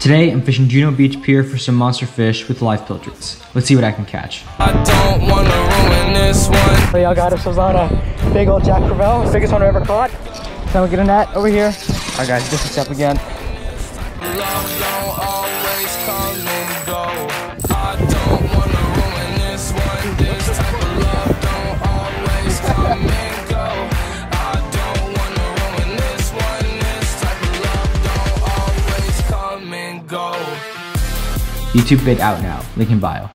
Today, I'm fishing Juno Beach Pier for some monster fish with live pilchards. Let's see what I can catch. I don't wanna ruin this one. We all got ourselves on a big old Jack Crevalle, biggest one we ever caught. Then we get a net over here. All right guys, distance up again. Love go. YouTube vid out now. Link in bio.